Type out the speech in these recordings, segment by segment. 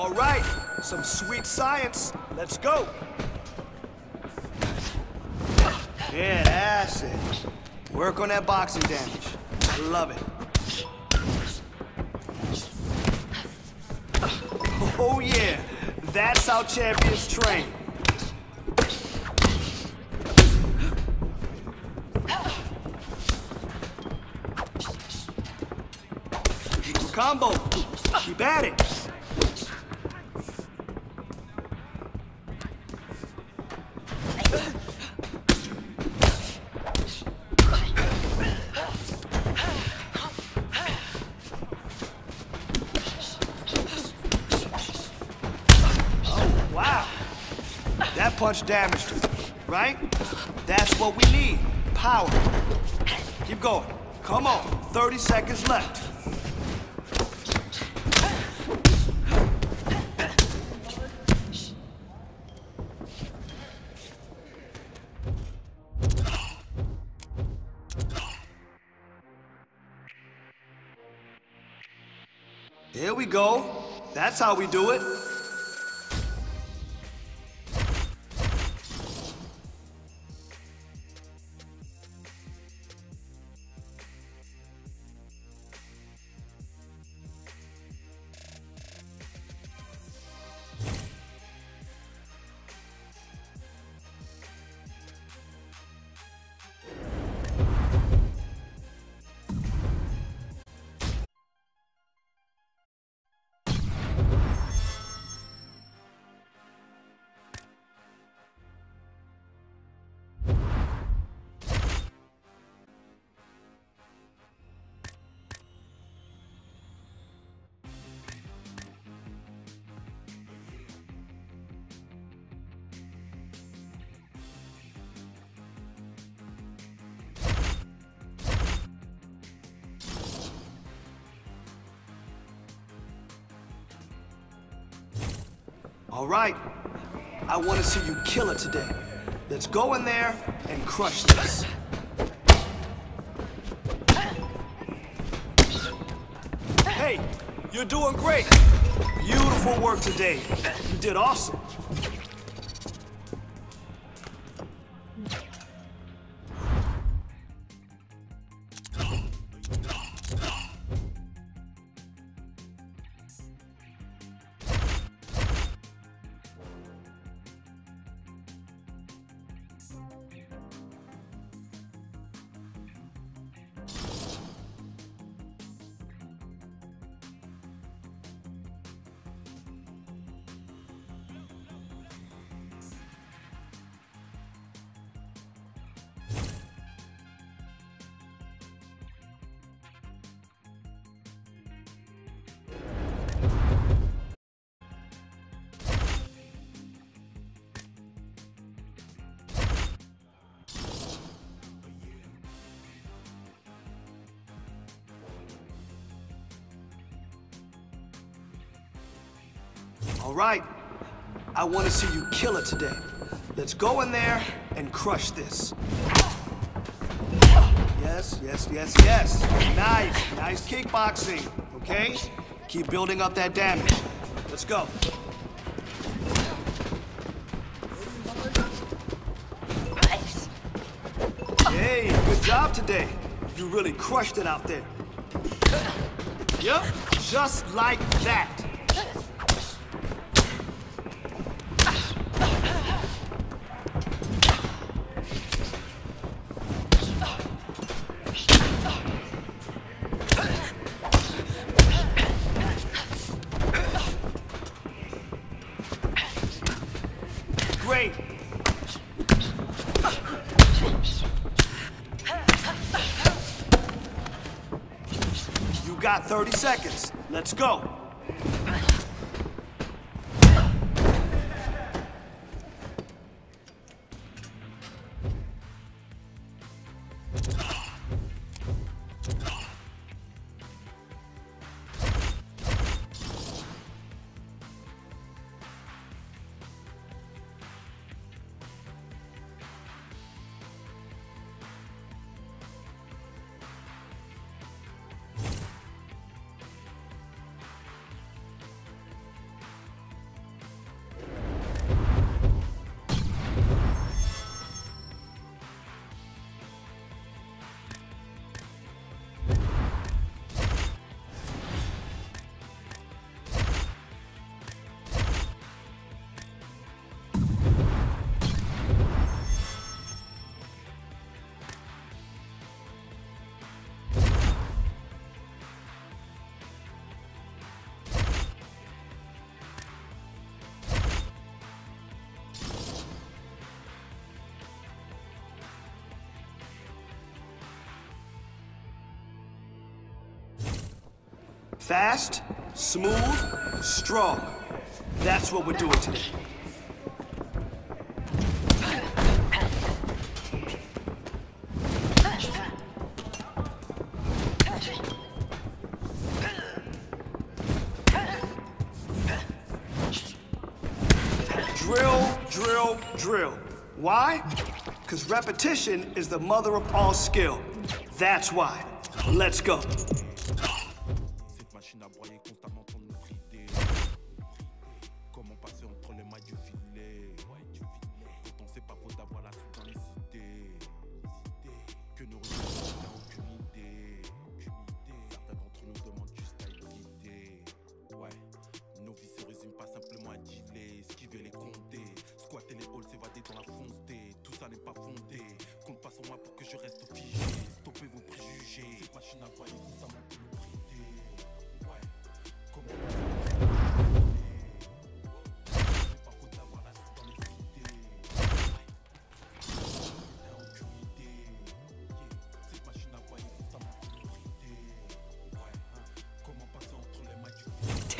All right, some sweet science. Let's go. Yeah, it. Work on that boxing damage. Love it. Oh yeah, that's how champions train. Combo. Keep at it. That punch damaged him, right? That's what we need. Power. Keep going. Come on. 30 seconds left. Here we go. That's how we do it. Right. I want to see you kill it today. Let's go in there and crush this. Hey, you're doing great. Beautiful work today. You did awesome. All right. I want to see you kill it today. Let's go in there and crush this. Yes, yes, yes, yes. Nice, nice kickboxing, okay? Keep building up that damage. Let's go. Nice. Hey, good job today. You really crushed it out there. Yep, just like that. 30 seconds. Let's go. Fast, smooth, strong. That's what we're doing today. Drill, drill, drill. Why? Because repetition is the mother of all skill. That's why. Let's go.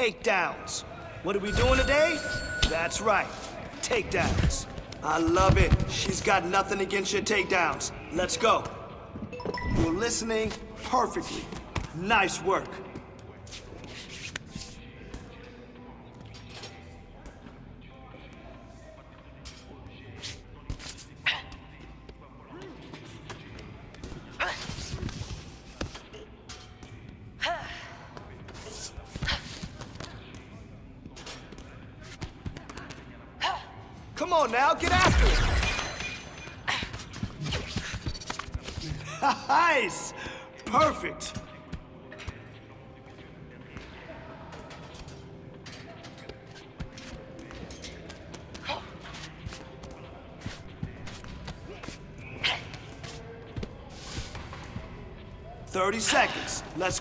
Takedowns. What are we doing today? That's right. Takedowns. I love it. She's got nothing against your takedowns. Let's go. You're listening perfectly. Nice work.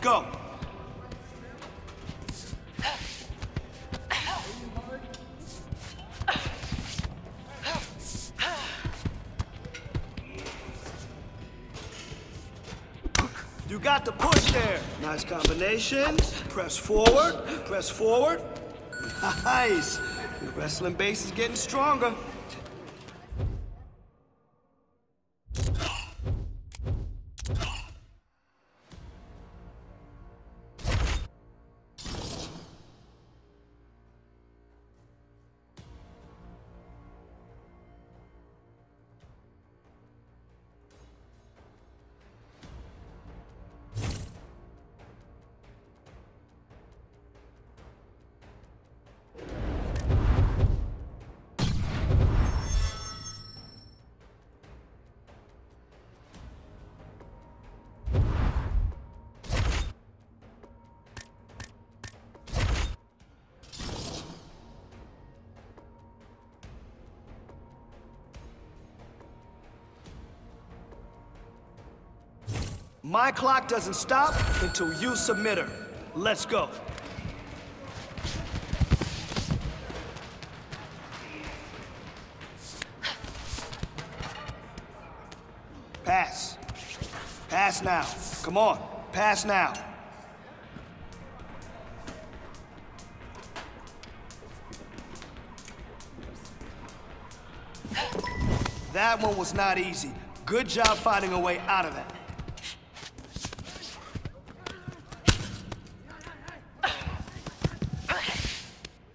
Let's go. You got the push there. Nice combination. Press forward. Press forward. Nice. Your wrestling base is getting stronger. My clock doesn't stop until you submit her. Let's go. Pass. Pass now. Come on. Pass now. That one was not easy. Good job finding a way out of that.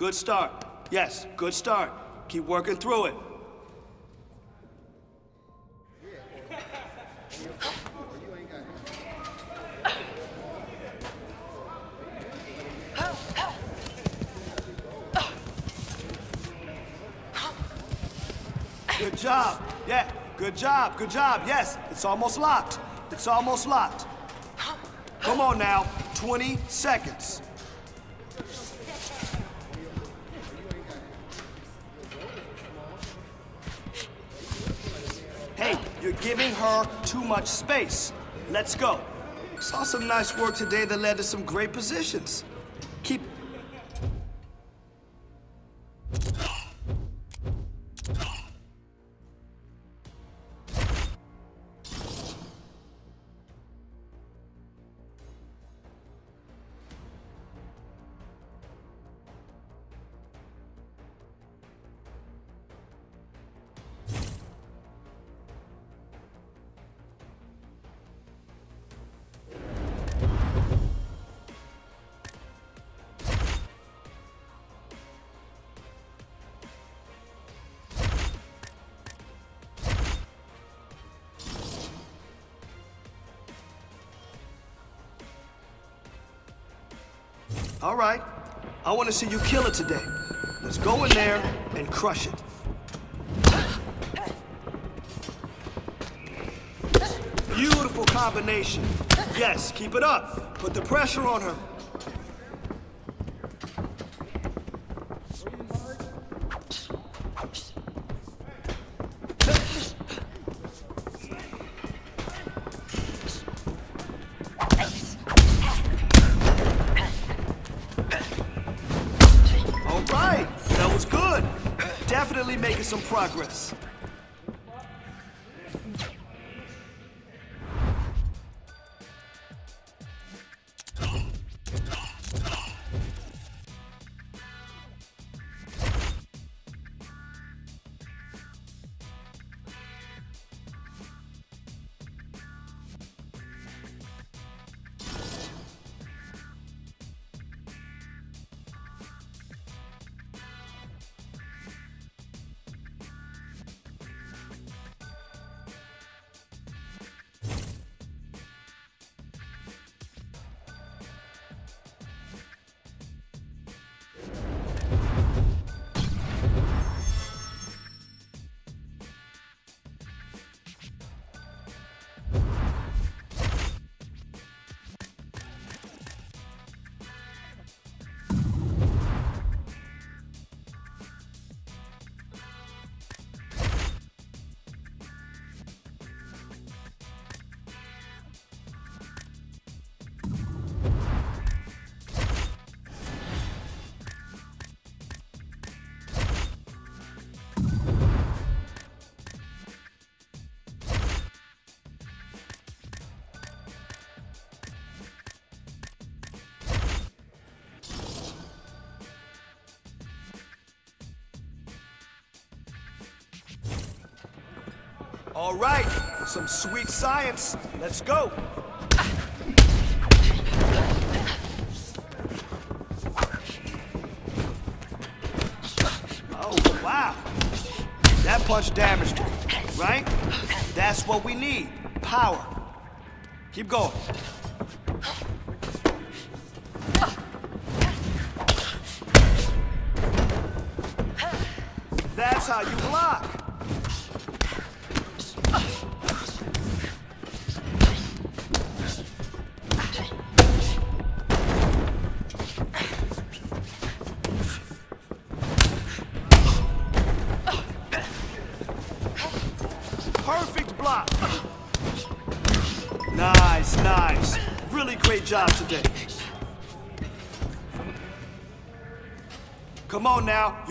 Good start. Yes, good start. Keep working through it. Good job. Yeah, good job, good job. Yes, it's almost locked. It's almost locked. Come on now, 20 seconds. Giving her too much space. Let's go. Saw some nice work today that led to some great positions. All right. I want to see you kill it today. Let's go in there and crush it. Beautiful combination. Yes, keep it up. Put the pressure on her. Progress. All right, some sweet science. Let's go. Oh, wow. That punch damaged her, right? That's what we need, power. Keep going. That's how you block.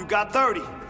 You got 30.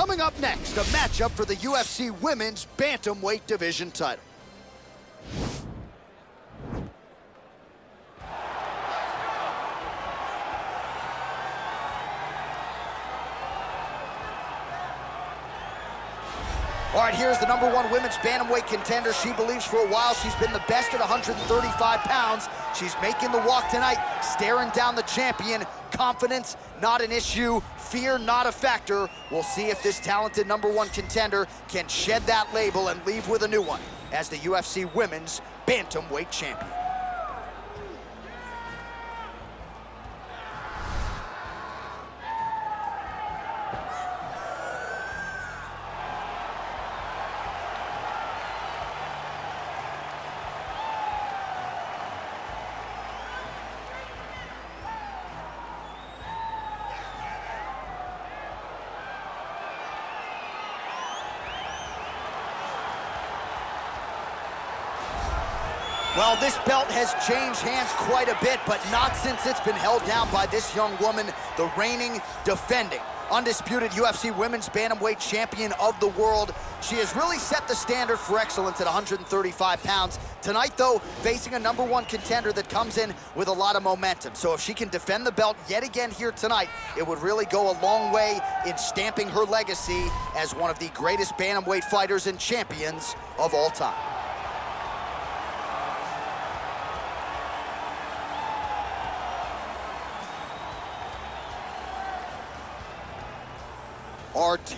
Coming up next, a matchup for the UFC Women's Bantamweight Division title. All right, here's the number one women's bantamweight contender. She believes for a while she's been the best at 135 pounds. She's making the walk tonight, staring down the champion. Confidence, not an issue. Fear, not a factor. We'll see if this talented number one contender can shed that label and leave with a new one as the UFC Women's Bantamweight Champion. Well, this belt has changed hands quite a bit, but not since it's been held down by this young woman, the reigning, defending, undisputed UFC Women's Bantamweight Champion of the world. She has really set the standard for excellence at 135 pounds. Tonight, though, facing a number one contender that comes in with a lot of momentum. So if she can defend the belt yet again here tonight, it would really go a long way in stamping her legacy as one of the greatest bantamweight fighters and champions of all time.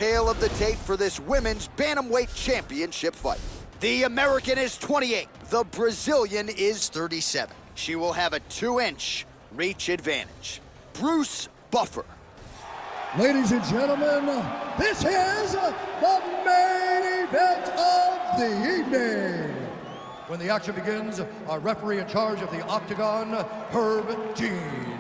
Tale of the tape for this women's bantamweight championship fight. The American is 28, the Brazilian is 37. She will have a two-inch reach advantage. Bruce Buffer. Ladies and gentlemen, this is the main event of the evening. When the action begins, our referee in charge of the Octagon, Herb Dean.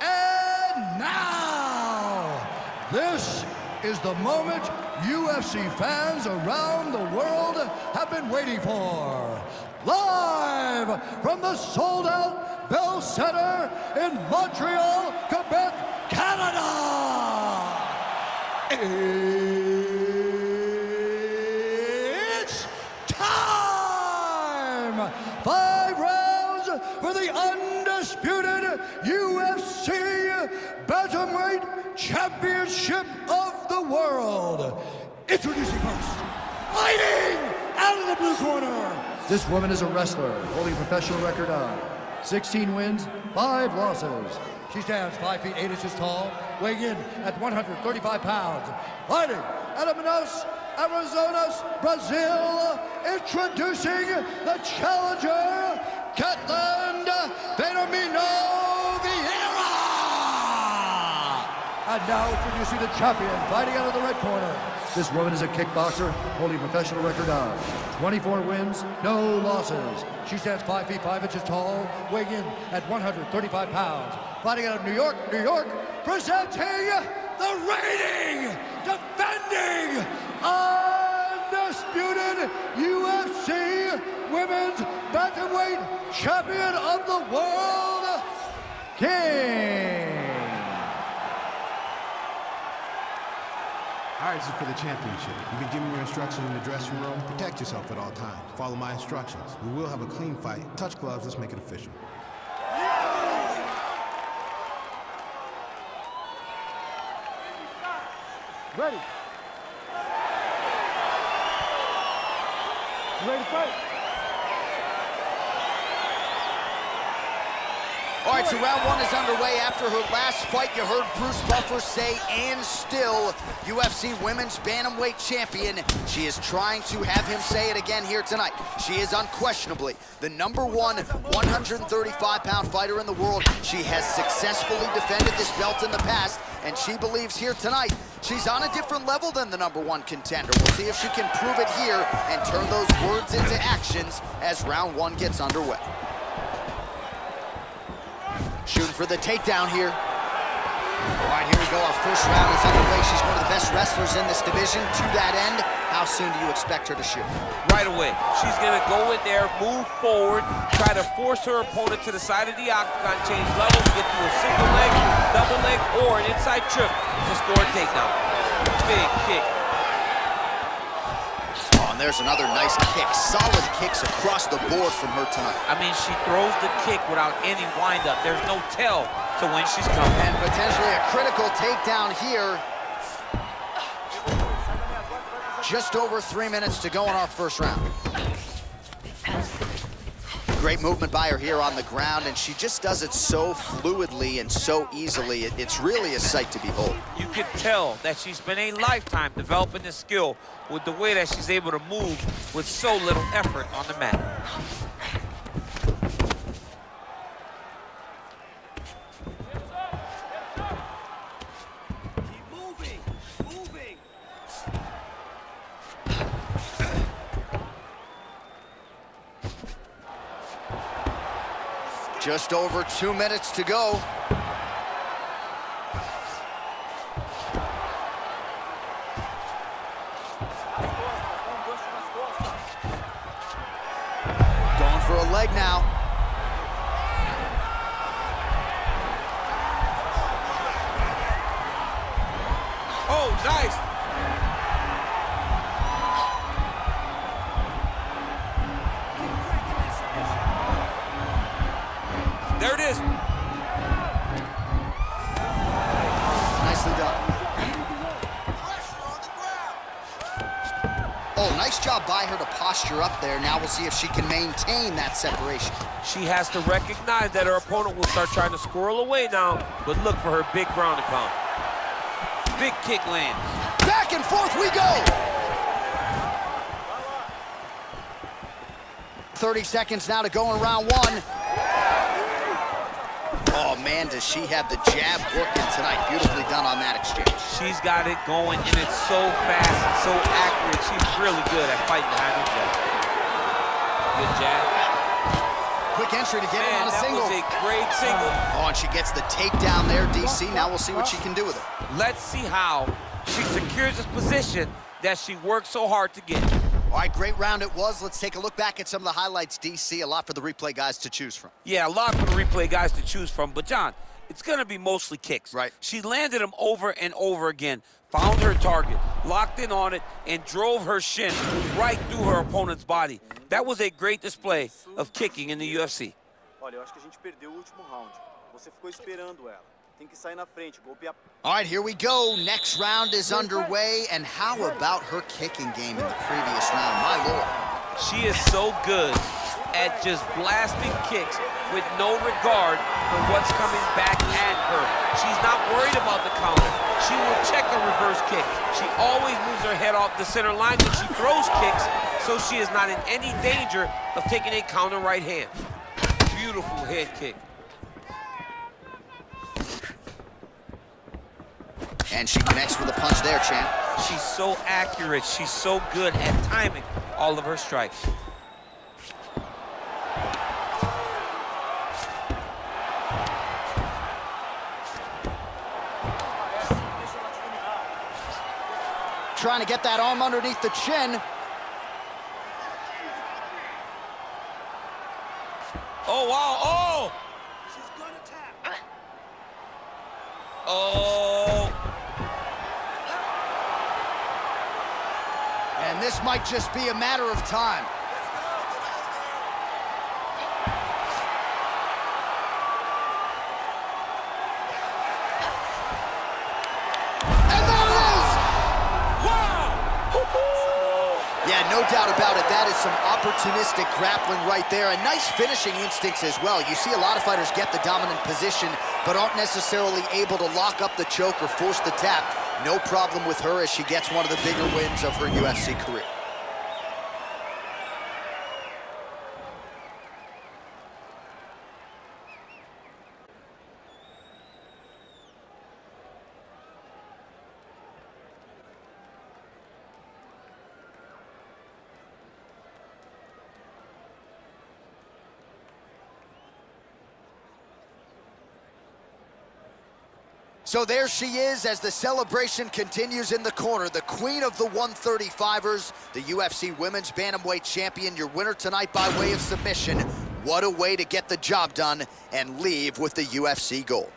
And now, this is the moment UFC fans around the world have been waiting for. Live from the sold-out Bell Center in Montreal, Quebec, Canada. It's time! Five rounds for the undisputed UFC Bantamweight Championship of the world. Introducing first, fighting out of the blue corner. This woman is a wrestler holding a professional record of 16 wins, 5 losses. She stands 5 feet 8 inches tall, weighing in at 135 pounds. Fighting out of Manaus, Amazonas, Brazil, introducing the challenger, Ketland And now introducing the champion, fighting out of the red corner. This woman is a kickboxer holding a professional record of 24 wins, no losses. She stands 5 feet 5 inches tall, weighing in at 135 pounds. Fighting out of New York, New York, presenting the reigning, defending, undisputed UFC Women's Bantamweight Champion of the World, King. All right, is for the championship. You've been given your instructions in the dressing room. Protect yourself at all times. Follow my instructions. We will have a clean fight. Touch gloves. Let's make it official. Ready. ready to fight? All right, so round one is underway. After her last fight, you heard Bruce Buffer say, and still UFC Women's Bantamweight Champion. She is trying to have him say it again here tonight. She is unquestionably the number one 135-pound fighter in the world. She has successfully defended this belt in the past, and she believes here tonight she's on a different level than the number one contender. We'll see if she can prove it here and turn those words into actions as round one gets underway. Shooting for the takedown here. All right, here we go. Our first round is underway. She's one of the best wrestlers in this division. To that end, how soon do you expect her to shoot? Right away. She's going to go in there, move forward, try to force her opponent to the side of the octagon, change levels, get to a single leg, double leg, or an inside trip to score a takedown. Big kick. There's another nice kick. Solid kicks across the board from her tonight. I mean, she throws the kick without any windup. There's no tell to when she's coming. And potentially a critical takedown here. Just over three minutes to go in our first round. Great movement by her here on the ground, and she just does it so fluidly and so easily. It, it's really a sight to behold. You can tell that she's been a lifetime developing this skill with the way that she's able to move with so little effort on the mat. Just over two minutes to go. Going for a leg now. Oh, nice. Her up there. Now we'll see if she can maintain that separation. She has to recognize that her opponent will start trying to squirrel away now, but look for her big ground and pound. Big kick lands. Back and forth we go. 30 seconds now to go in round one. Oh, man, does she have the jab working tonight. Beautifully done on that exchange. She's got it going, and it's so fast and so accurate. She's really good at fighting behind her jab. Good jab. Quick entry to get Man, it on a that single. was a great single. Oh, and she gets the takedown there, DC. Now we'll see what she can do with it. Let's see how she secures this position that she worked so hard to get. All right, great round it was. Let's take a look back at some of the highlights, DC. A lot for the replay guys to choose from. Yeah, a lot for the replay guys to choose from, but John, it's gonna be mostly kicks. Right. She landed them over and over again, found her target, locked in on it, and drove her shin right through her opponent's body. That was a great display of kicking in the UFC. Olha, eu acho a gente perdeu o último round. Você ficou esperando ela. Tem que sair na frente, golpe a... All right, here we go. Next round is underway. And how about her kicking game in the previous round? My lord. She is so good at just blasting kicks with no regard for what's coming back at her. She's not worried about the counter. She will check a reverse kick. She always moves her head off the center line when she throws kicks, so she is not in any danger of taking a counter right hand. Beautiful head kick. And she connects with a punch there, champ. She's so accurate. She's so good at timing all of her strikes. Trying to get that arm underneath the chin. Oh, wow. Oh! She's gonna tap. Oh! And this might just be a matter of time. Yeah, no doubt about it. That is some opportunistic grappling right there. And nice finishing instincts as well. You see a lot of fighters get the dominant position, but aren't necessarily able to lock up the choke or force the tap. No problem with her as she gets one of the bigger wins of her UFC career. So there she is as the celebration continues in the corner. The queen of the 135ers, the UFC Women's Bantamweight Champion, your winner tonight by way of submission. What a way to get the job done and leave with the UFC gold.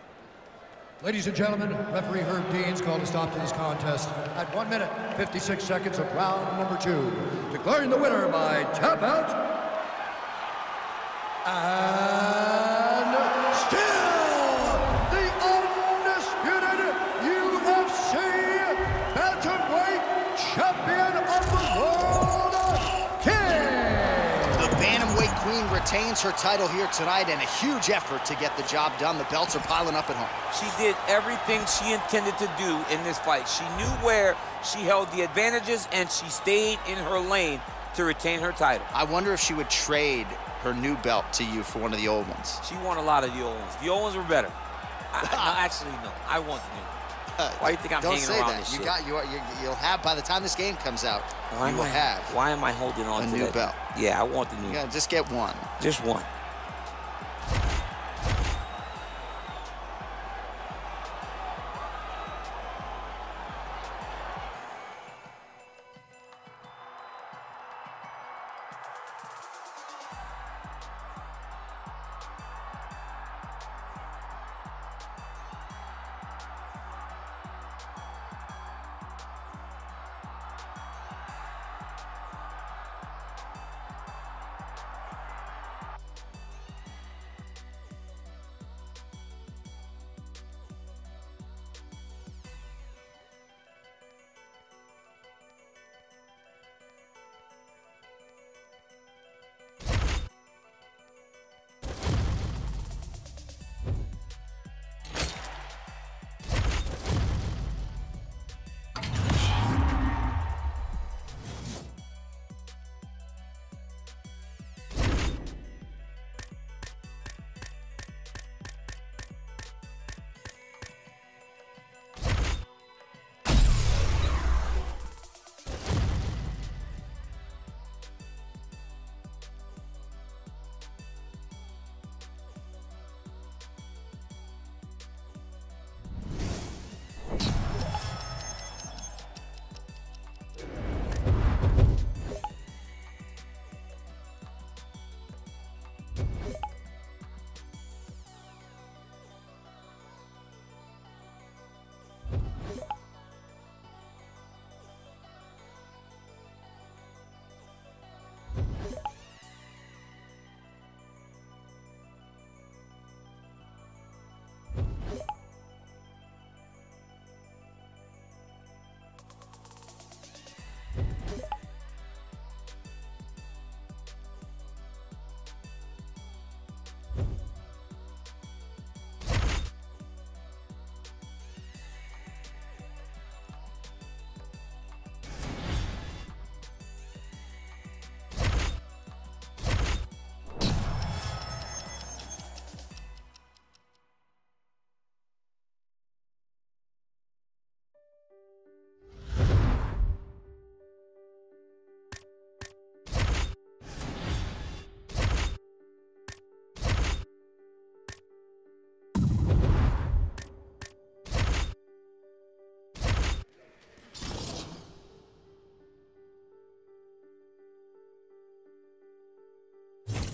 Ladies and gentlemen, referee Herb Dean's called a stop to this contest at 1 minute 56 seconds of round number two, declaring the winner by tap out. And retains her title here tonight and a huge effort to get the job done. The belts are piling up at home. She did everything she intended to do in this fight. She knew where she held the advantages, and she stayed in her lane to retain her title. I wonder if she would trade her new belt to you for one of the old ones. She won a lot of the old ones. The old ones were better. I, I, actually, no. I want the new one. Why do you think I'm Don't hanging say around that. this you shit? got you, you. You'll have by the time this game comes out. Why you will I, have. Why am I holding on a to new that? belt. Yeah, I want the new You gotta just get one. Just one.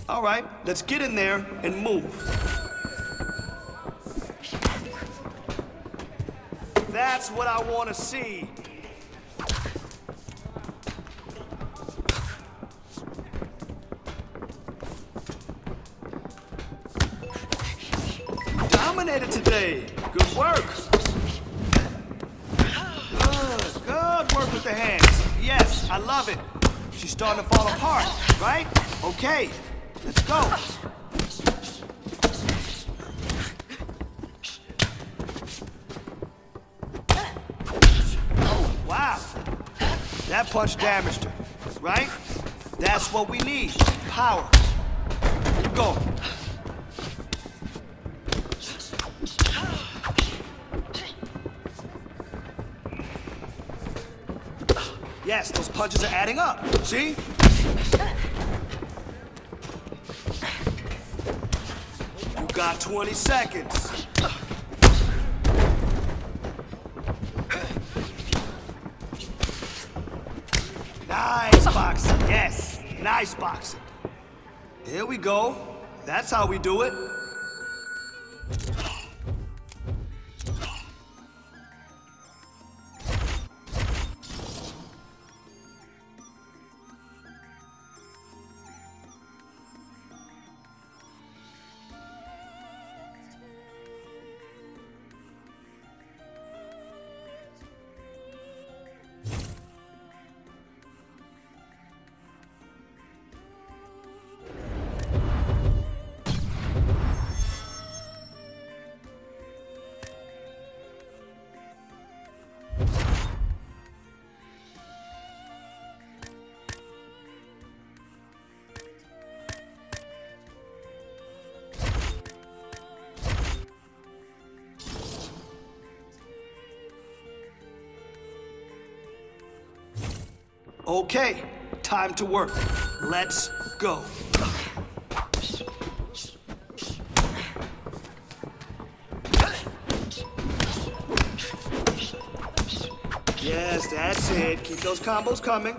All right, let's get in there and move. That's what I want to see. Dominated today. Good work. Good, good work with the hands. Yes, I love it. She's starting to fall apart, right? Okay, let's go. Wow. That punch damaged her, right? That's what we need, power. Going. Yes, those punches are adding up. See? Got 20 seconds. Nice boxing. Yes, nice boxing. Here we go. That's how we do it. Okay, time to work. Let's go. Yes, that's it. Keep those combos coming.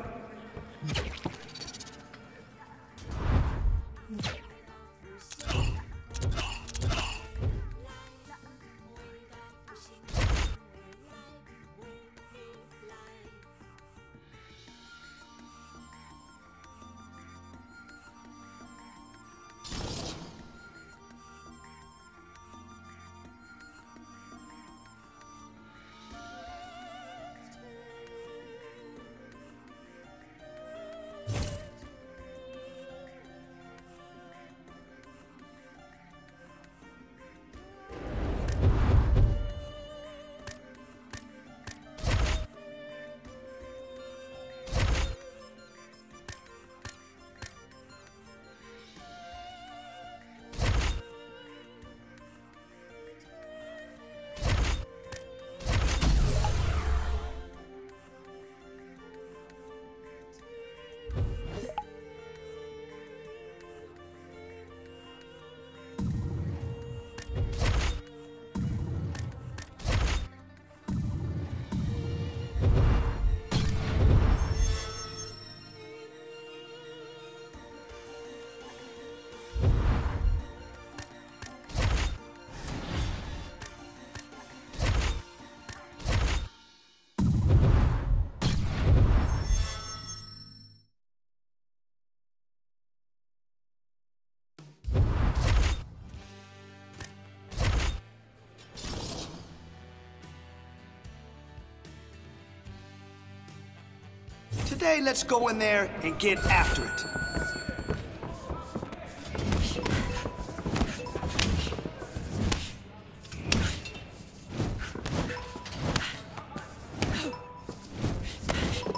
Today, let's go in there and get after it.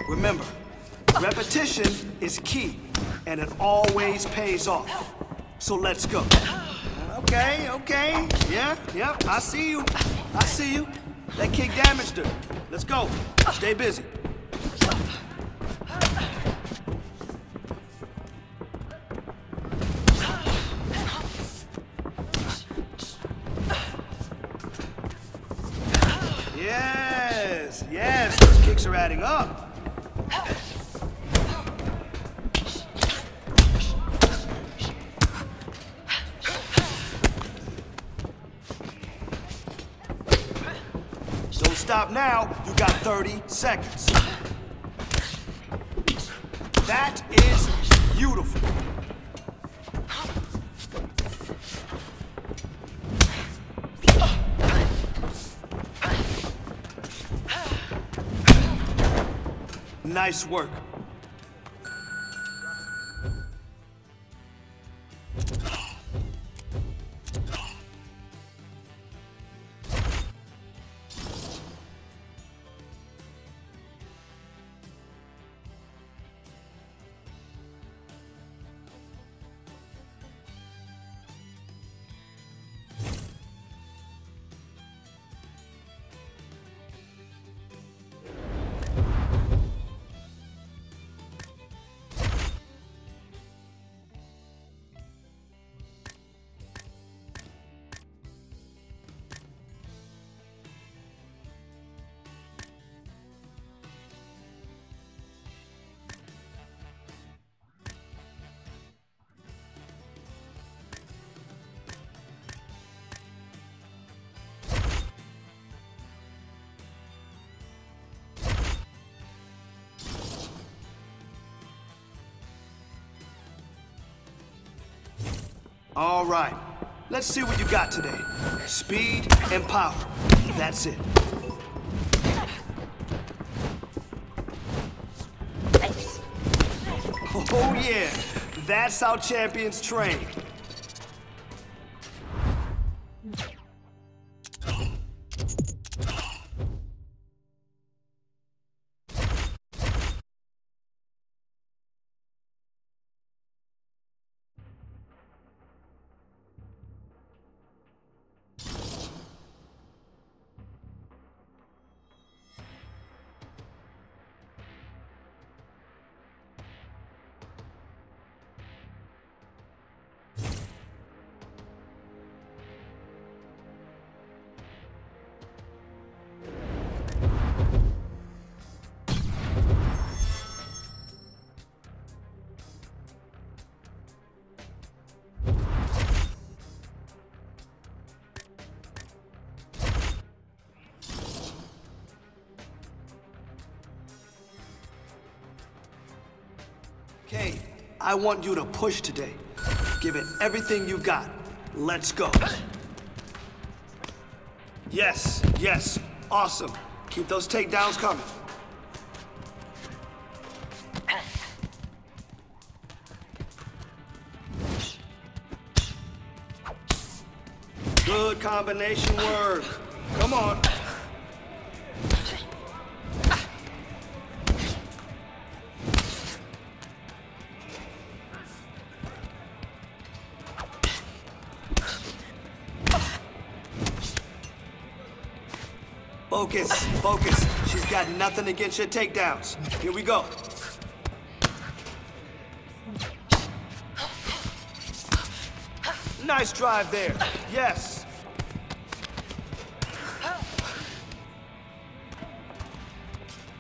Remember, repetition is key, and it always pays off. So let's go. Okay, okay, yeah, yeah, I see you. I see you. That kick damaged her. Let's go. Stay busy. Kicks are adding up. Don't stop now, you got 30 seconds. Nice work. Right, let's see what you got today. Speed and power. That's it. Oh yeah, that's how champions train. I want you to push today. Give it everything you got. Let's go. Yes, yes, awesome. Keep those takedowns coming. Good combination work. Come on. Focus, focus. She's got nothing against your takedowns. Here we go. Nice drive there. Yes.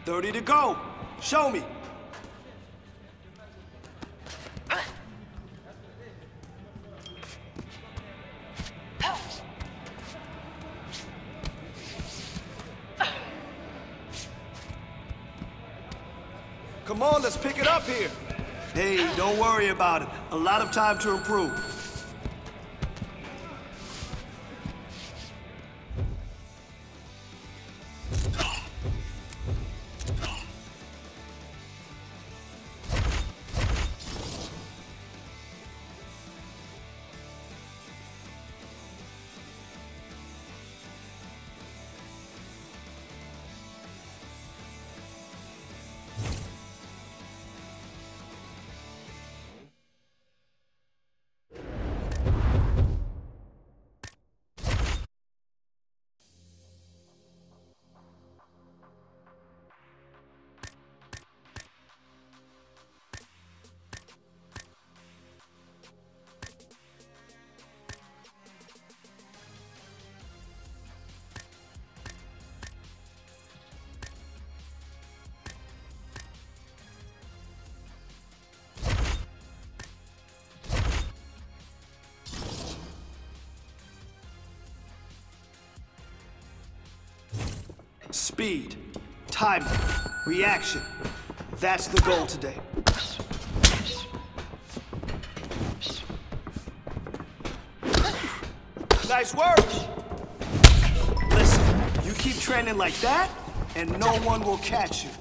Thirty to go. Show me. Don't worry about it. A lot of time to improve. Speed, timing, reaction. That's the goal today. Nice work! Listen, you keep training like that, and no one will catch you.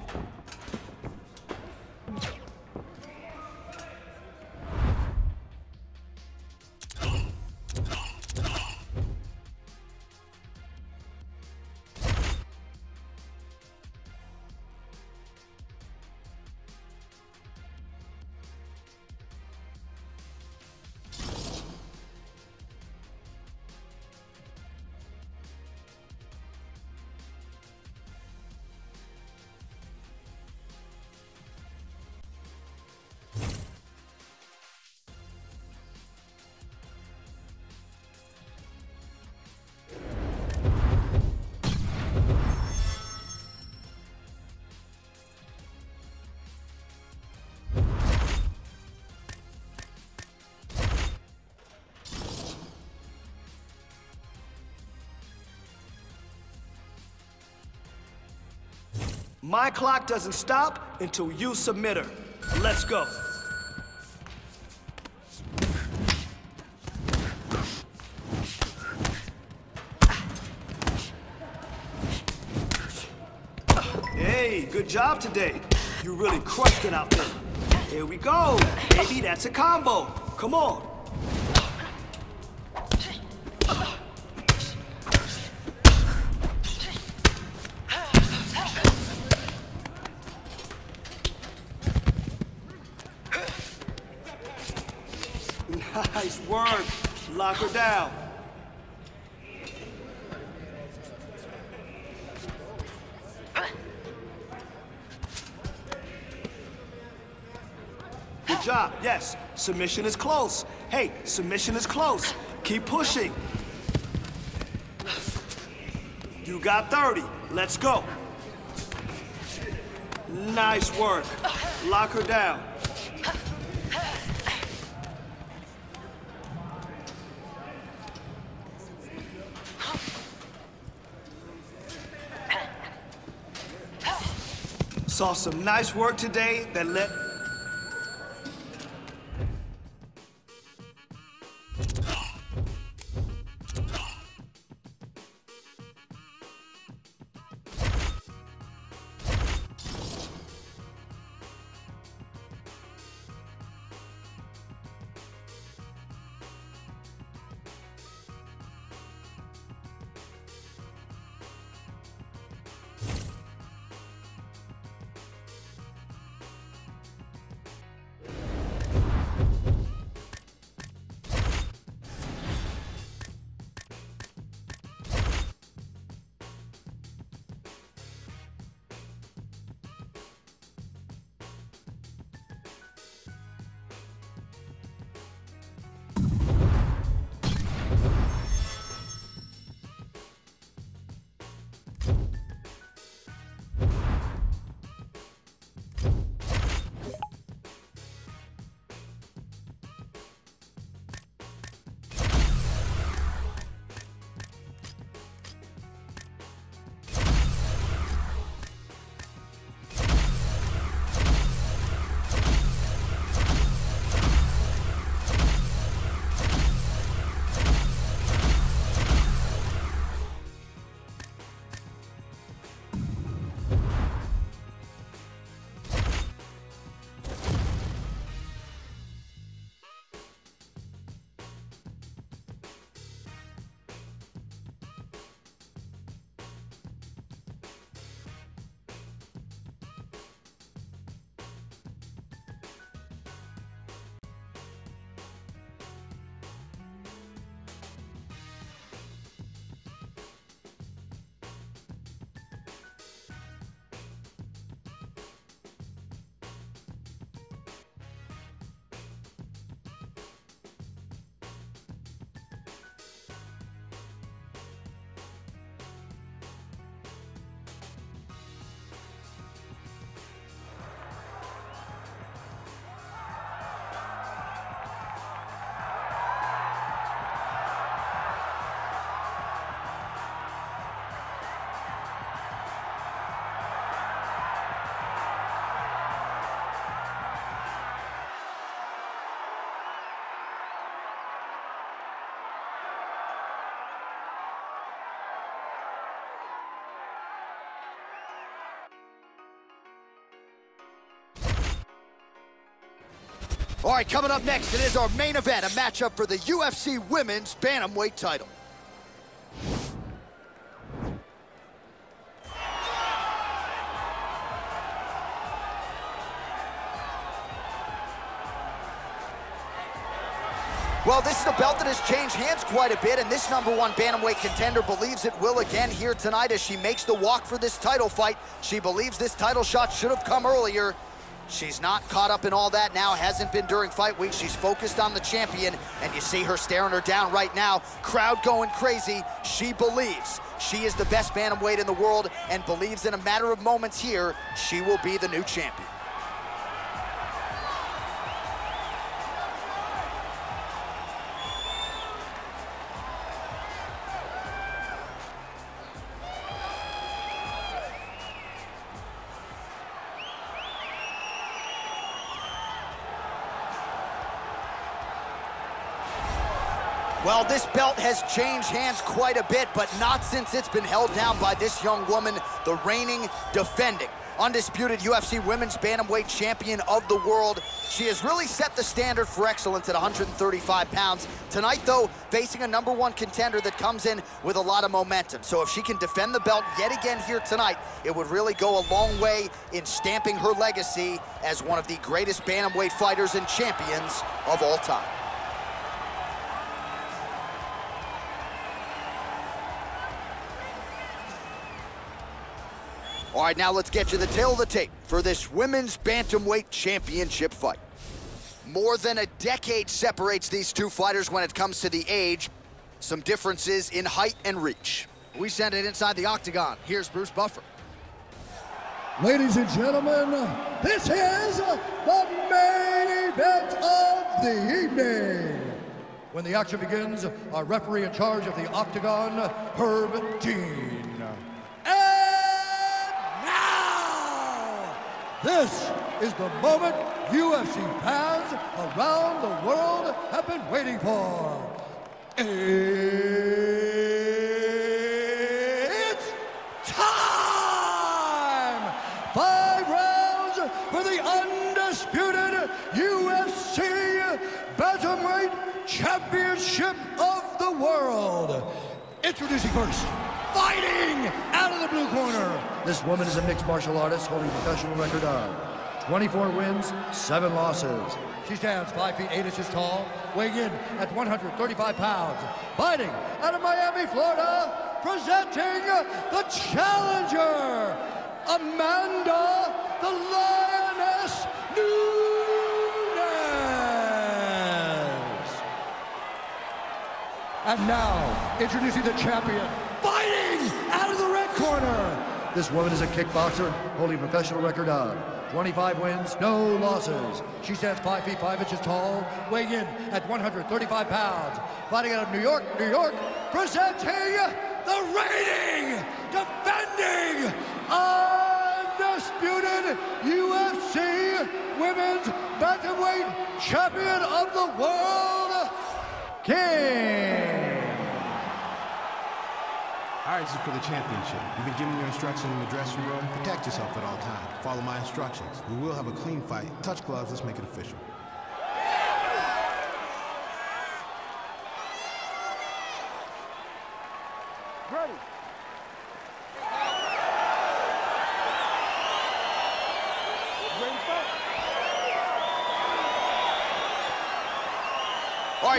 My clock doesn't stop until you submit her. Let's go. Hey, good job today. You really crushed it out there. Here we go. Maybe that's a combo. Come on. Lock her down. Good job. Yes, submission is close. Hey, submission is close. Keep pushing. You got 30. Let's go. Nice work. Lock her down. Saw some nice work today that let... All right, coming up next, it is our main event, a matchup for the UFC Women's Bantamweight title. Well, this is a belt that has changed hands quite a bit, and this number one bantamweight contender believes it will again here tonight as she makes the walk for this title fight. She believes this title shot should have come earlier. She's not caught up in all that now, hasn't been during fight week. She's focused on the champion, and you see her staring her down right now. Crowd going crazy. She believes she is the best bantamweight in the world and believes in a matter of moments here, she will be the new champion. This belt has changed hands quite a bit, but not since it's been held down by this young woman, the reigning, defending, undisputed UFC Women's Bantamweight Champion of the world. She has really set the standard for excellence at 135 pounds. Tonight, though, facing a number one contender that comes in with a lot of momentum. So if she can defend the belt yet again here tonight, it would really go a long way in stamping her legacy as one of the greatest Bantamweight fighters and champions of all time. All right, now let's get to the tale of the tape for this Women's Bantamweight Championship fight. More than a decade separates these two fighters when it comes to the age. Some differences in height and reach. We send it inside the octagon. Here's Bruce Buffer. Ladies and gentlemen, this is the main event of the evening. When the action begins, our referee in charge of the octagon, Herb Dean. This is the moment UFC fans around the world have been waiting for. It's time! Five rounds for the undisputed UFC Bantamweight Championship of the World. Introducing first, fighting out of the blue corner. This woman is a mixed martial artist holding a professional record of 24 wins, 7 losses. She stands 5 feet 8 inches tall, weighing in at 135 pounds. Fighting out of Miami, Florida, presenting the challenger, Amanda the Lioness Nunes. And now, introducing the champion, fighting out of the red corner. This woman is a kickboxer holding a professional record of 25 wins, no losses. She stands 5 feet 5 inches tall, weighing in at 135 pounds. Fighting out of New York, New York, presenting the reigning, defending, undisputed UFC Women's Bantamweight Champion of the World, King. All right, this is for the championship. You've been given your instructions in the dressing room. Protect yourself at all times. Follow my instructions. We will have a clean fight. Touch gloves. Let's make it official.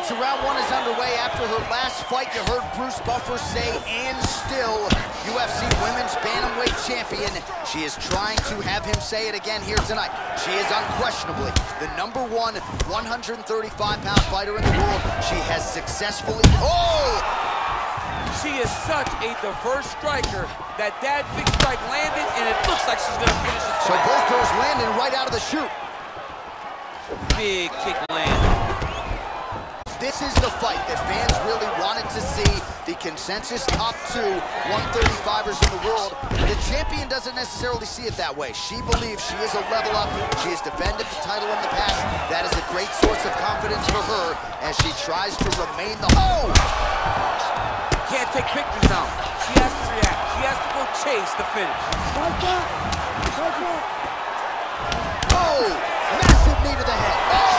So round one is underway. After her last fight, you heard Bruce Buffer say, and still, UFC Women's Bantamweight Champion. She is trying to have him say it again here tonight. She is unquestionably the number one 135-pound fighter in the world. She has successfully... Oh! She is such a diverse striker that that big strike landed, and it looks like she's gonna finish the So both girls landing right out of the chute. Big kick land. This is the fight that fans really wanted to see. The consensus top two 135ers in the world. The champion doesn't necessarily see it that way. She believes she is a level up. She has defended the title in the past. That is a great source of confidence for her as she tries to remain the... Oh! Can't take pictures now. She has to react. She has to go chase the finish. Fight back. Fight back. Oh! Massive knee to the head. Oh!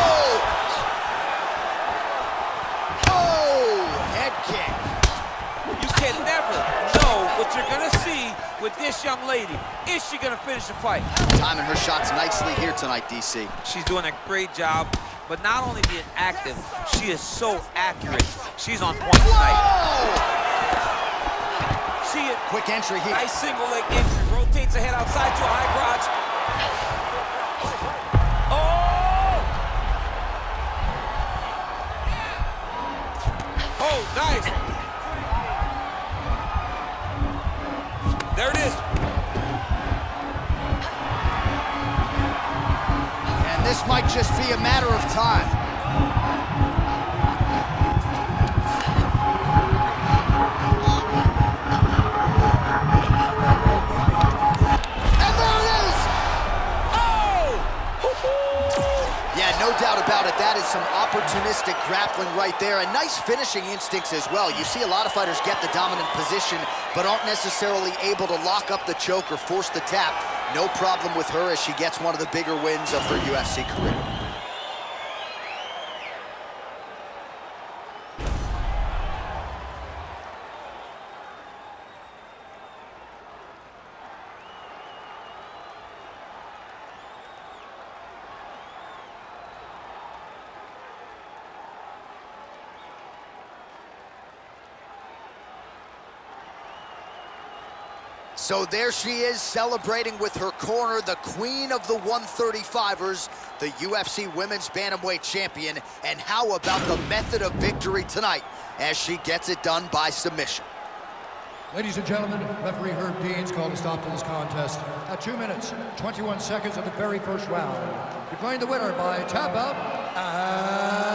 kick. You can never know what you're going to see with this young lady. Is she going to finish the fight? Timing her shots nicely here tonight, DC. She's doing a great job, but not only being active, she is so accurate. She's on point tonight. See it. Quick entry here. Nice single leg entry. Rotates ahead outside to a high crotch. Oh, nice. There it is. And this might just be a matter of time. Doubt about it. That is some opportunistic grappling right there. And nice finishing instincts as well. You see a lot of fighters get the dominant position, but aren't necessarily able to lock up the choke or force the tap. No problem with her as she gets one of the bigger wins of her UFC career. So there she is celebrating with her corner, the queen of the 135ers, the UFC Women's Bantamweight Champion. And how about the method of victory tonight as she gets it done by submission? Ladies and gentlemen, referee Herb Dean's called a stop to this contest at 2 minutes, 21 seconds of the very first round. Declaring the winner by tap out, and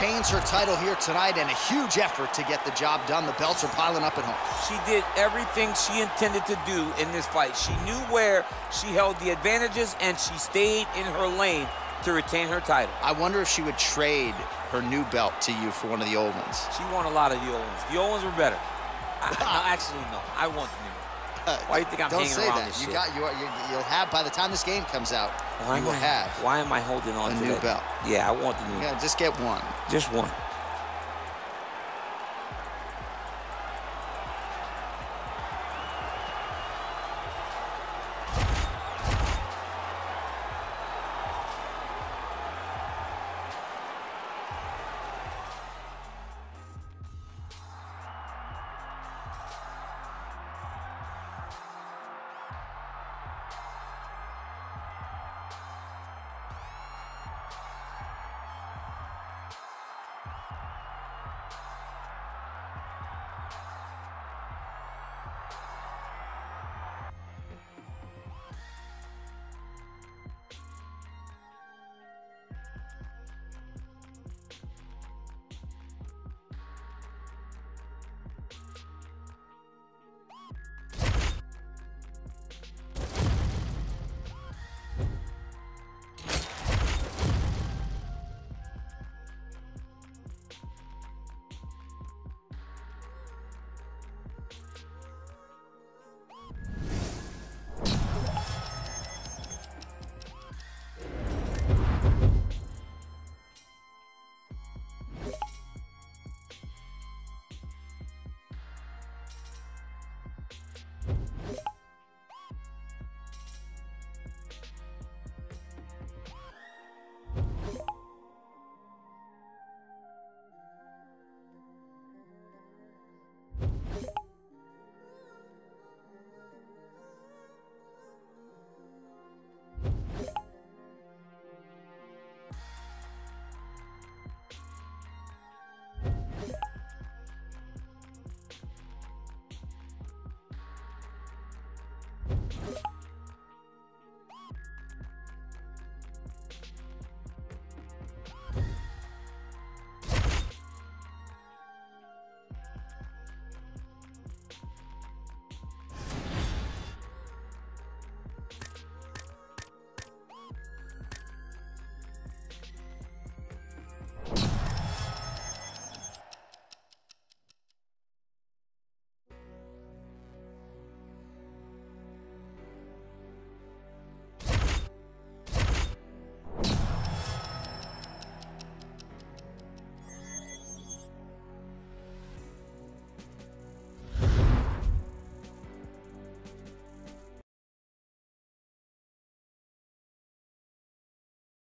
retains her title here tonight and a huge effort to get the job done. The belts are piling up at home. She did everything she intended to do in this fight. She knew where she held the advantages, and she stayed in her lane to retain her title. I wonder if she would trade her new belt to you for one of the old ones. She won a lot of the old ones. The old ones were better. I, no, actually, no. I want the new. Uh, why do you think I'm Don't hanging say around that. this you shit? got you, you you'll have by the time this game comes out, Why you am will I, have Why am I holding on a to new that? belt. Yeah, I want the new Yeah, just get one. Just one.